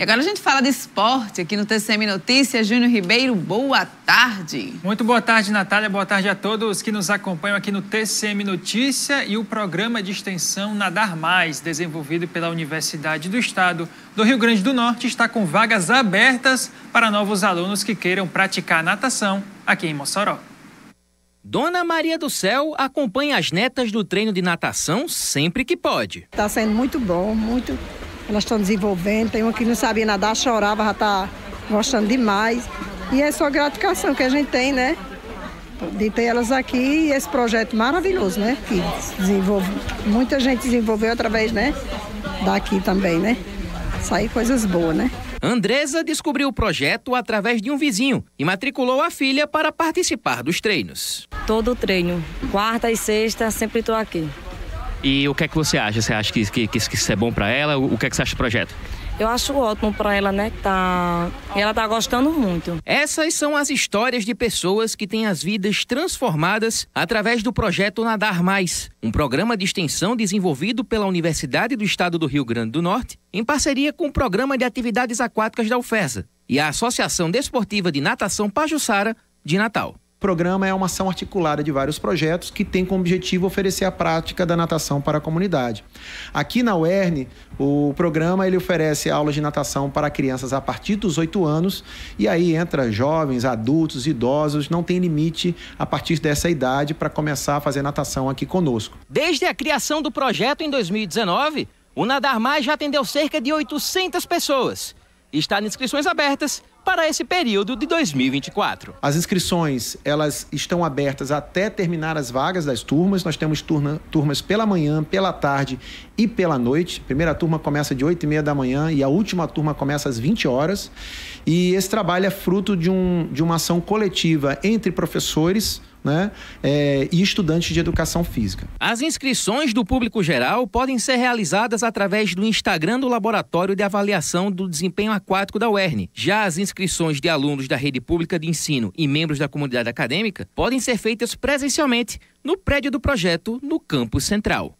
E agora a gente fala de esporte aqui no TCM Notícias. Júnior Ribeiro, boa tarde. Muito boa tarde, Natália. Boa tarde a todos que nos acompanham aqui no TCM Notícia e o programa de extensão Nadar Mais, desenvolvido pela Universidade do Estado do Rio Grande do Norte, está com vagas abertas para novos alunos que queiram praticar natação aqui em Mossoró. Dona Maria do Céu acompanha as netas do treino de natação sempre que pode. Está sendo muito bom, muito. Elas estão desenvolvendo. Tem uma que não sabia nadar, chorava, já está gostando demais. E é só gratificação que a gente tem, né? De ter elas aqui e esse projeto maravilhoso, né? Que desenvolve, muita gente desenvolveu através, né? Daqui também, né? Sair coisas boas, né? Andresa descobriu o projeto através de um vizinho e matriculou a filha para participar dos treinos. Todo treino, quarta e sexta, sempre estou aqui. E o que é que você acha? Você acha que, que, que isso é bom para ela? O que é que você acha do projeto? Eu acho ótimo para ela, né? Tá... Ela tá gostando muito. Essas são as histórias de pessoas que têm as vidas transformadas através do projeto Nadar Mais, um programa de extensão desenvolvido pela Universidade do Estado do Rio Grande do Norte, em parceria com o Programa de Atividades Aquáticas da UFESA e a Associação Desportiva de Natação Pajuçara de Natal. Programa é uma ação articulada de vários projetos que tem como objetivo oferecer a prática da natação para a comunidade. Aqui na UERN, o programa ele oferece aulas de natação para crianças a partir dos 8 anos e aí entra jovens, adultos, idosos, não tem limite a partir dessa idade para começar a fazer natação aqui conosco. Desde a criação do projeto em 2019, o Nadar Mais já atendeu cerca de 800 pessoas. Está inscrições abertas para esse período de 2024. As inscrições elas estão abertas até terminar as vagas das turmas. Nós temos turma, turmas pela manhã, pela tarde e pela noite. A primeira turma começa de 8 e meia da manhã e a última turma começa às 20 horas. E esse trabalho é fruto de, um, de uma ação coletiva entre professores, né, é, e estudantes de educação física. As inscrições do público geral podem ser realizadas através do Instagram do Laboratório de Avaliação do Desempenho Aquático da UERN. Já as inscrições de alunos da rede pública de ensino e membros da comunidade acadêmica podem ser feitas presencialmente no prédio do projeto no campus central.